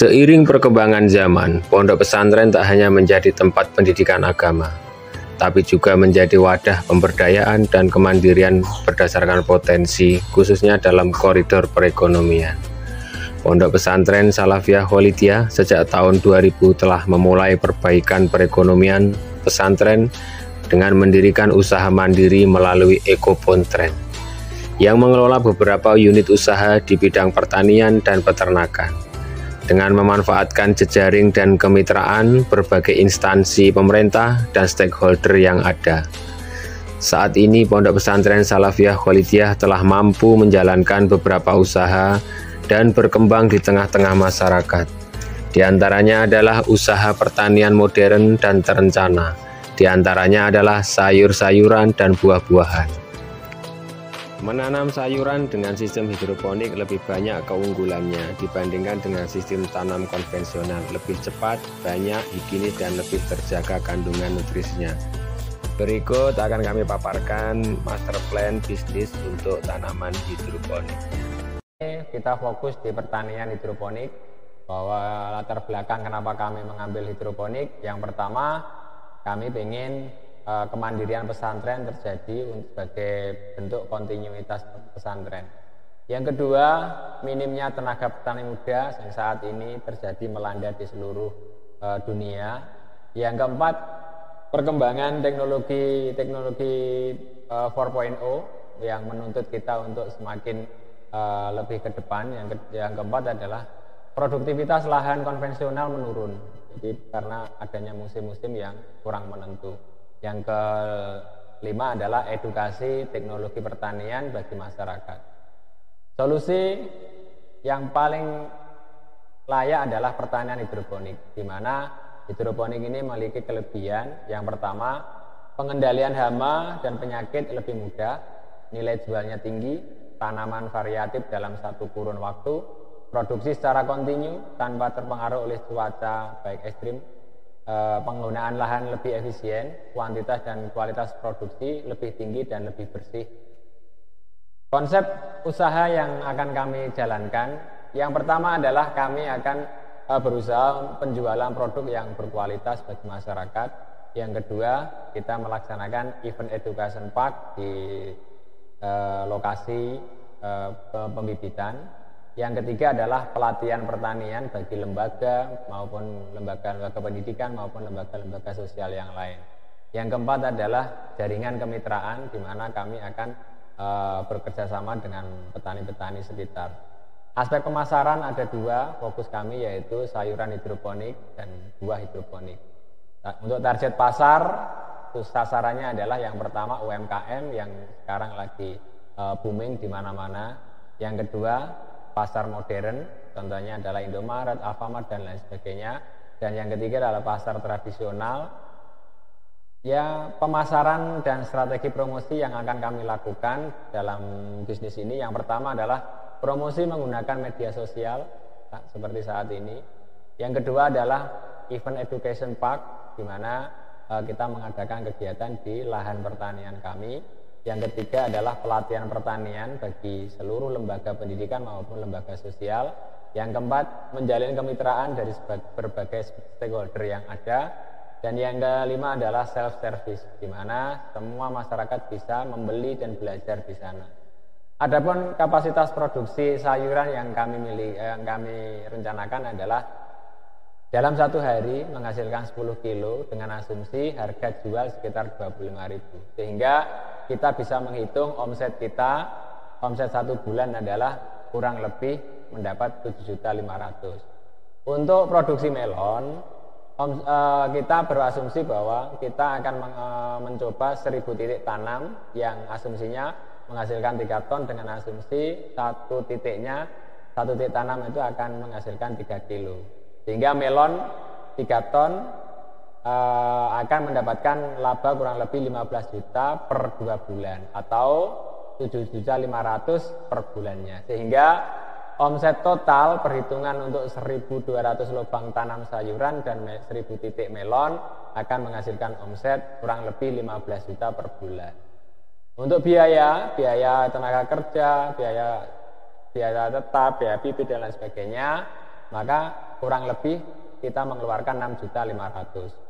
Seiring perkembangan zaman, pondok pesantren tak hanya menjadi tempat pendidikan agama, tapi juga menjadi wadah pemberdayaan dan kemandirian berdasarkan potensi, khususnya dalam koridor perekonomian. Pondok pesantren Salafiyah Walidiyah sejak tahun 2000 telah memulai perbaikan perekonomian pesantren dengan mendirikan usaha mandiri melalui Ekopontren yang mengelola beberapa unit usaha di bidang pertanian dan peternakan dengan memanfaatkan jejaring dan kemitraan berbagai instansi pemerintah dan stakeholder yang ada. Saat ini Pondok Pesantren Salafiyah Khalidiyah telah mampu menjalankan beberapa usaha dan berkembang di tengah-tengah masyarakat. Di antaranya adalah usaha pertanian modern dan terencana. Di antaranya adalah sayur-sayuran dan buah-buahan. Menanam sayuran dengan sistem hidroponik lebih banyak keunggulannya dibandingkan dengan sistem tanam konvensional, lebih cepat, banyak, higienis, dan lebih terjaga kandungan nutrisinya. Berikut akan kami paparkan master plan bisnis untuk tanaman hidroponik. Kita fokus di pertanian hidroponik, bahwa latar belakang kenapa kami mengambil hidroponik, yang pertama kami ingin Eh, kemandirian pesantren terjadi sebagai bentuk kontinuitas pesantren. Yang kedua, minimnya tenaga petani muda yang saat ini terjadi melanda di seluruh uh, dunia. Yang keempat, perkembangan teknologi teknologi uh, eh, 4.0 yang menuntut kita untuk semakin uh, lebih ke depan. Yang, ke, yang keempat adalah produktivitas lahan konvensional menurun. Jadi karena adanya musim-musim yang kurang menentu. Yang kelima adalah edukasi teknologi pertanian bagi masyarakat. Solusi yang paling layak adalah pertanian hidroponik, di mana hidroponik ini memiliki kelebihan. Yang pertama, pengendalian hama dan penyakit lebih mudah, nilai jualnya tinggi, tanaman variatif dalam satu kurun waktu, produksi secara kontinu tanpa terpengaruh oleh cuaca baik ekstrim penggunaan lahan lebih efisien, kuantitas dan kualitas produksi lebih tinggi dan lebih bersih. Konsep usaha yang akan kami jalankan, yang pertama adalah kami akan eh, berusaha penjualan produk yang berkualitas bagi masyarakat. Yang kedua, kita melaksanakan event education park di eh, lokasi pembibitan yang ketiga adalah pelatihan pertanian bagi lembaga maupun lembaga-lembaga pendidikan maupun lembaga-lembaga sosial yang lain. Yang keempat adalah jaringan kemitraan di mana kami akan e, bekerja sama dengan petani-petani sekitar. Aspek pemasaran ada dua fokus kami yaitu sayuran hidroponik dan buah hidroponik. Untuk target pasar, sasarannya adalah yang pertama UMKM yang sekarang lagi e, booming di mana-mana. Yang kedua pasar modern, contohnya adalah Indomaret, Alfamart dan lain sebagainya. Dan yang ketiga adalah pasar tradisional. Ya, pemasaran dan strategi promosi yang akan kami lakukan dalam bisnis ini yang pertama adalah promosi menggunakan media sosial seperti saat ini. Yang kedua adalah event education park di mana eh, kita mengadakan kegiatan di lahan pertanian kami yang ketiga adalah pelatihan pertanian bagi seluruh lembaga pendidikan maupun lembaga sosial. Yang keempat, menjalin kemitraan dari berbagai stakeholder yang ada. Dan yang kelima adalah self-service, di mana semua masyarakat bisa membeli dan belajar di sana. Adapun kapasitas produksi sayuran yang kami milih, yang kami rencanakan adalah dalam satu hari menghasilkan 10 kilo dengan asumsi harga jual sekitar 25.000. Sehingga kita bisa menghitung omset kita, omset satu bulan adalah kurang lebih mendapat 7.500. Untuk produksi melon, om, e, kita berasumsi bahwa kita akan men, e, mencoba 1000 titik tanam yang asumsinya menghasilkan 3 ton dengan asumsi satu titiknya, satu titik tanam itu akan menghasilkan 3 kilo. Sehingga melon 3 ton uh, akan mendapatkan laba kurang lebih 15 juta per 2 bulan atau 7 juta 500 per bulannya. Sehingga omset total perhitungan untuk 1200 lubang tanam sayuran dan 1000 titik melon akan menghasilkan omset kurang lebih 15 juta per bulan. Untuk biaya, biaya tenaga kerja, biaya biaya tetap, biaya bibit dan lain sebagainya, maka kurang lebih kita mengeluarkan 6.500.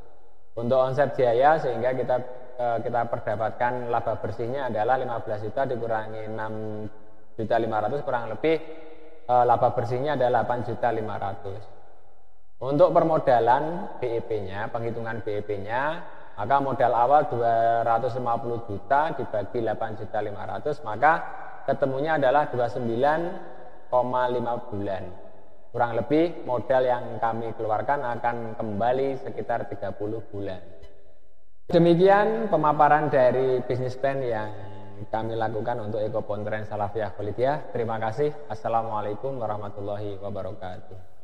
Untuk omset biaya sehingga kita eh, kita perdapatkan laba bersihnya adalah 15 juta dikurangi 6 juta 500 kurang lebih eh, laba bersihnya adalah 8 juta 500. Untuk permodalan BEP-nya, penghitungan BEP-nya, maka modal awal 250 juta dibagi 8 juta 500, maka ketemunya adalah 29,5 bulan. Kurang lebih modal yang kami keluarkan akan kembali sekitar 30 bulan. Demikian pemaparan dari bisnis plan yang kami lakukan untuk Eko Pontren Salafiyah Kulidiah. Terima kasih. Assalamualaikum warahmatullahi wabarakatuh.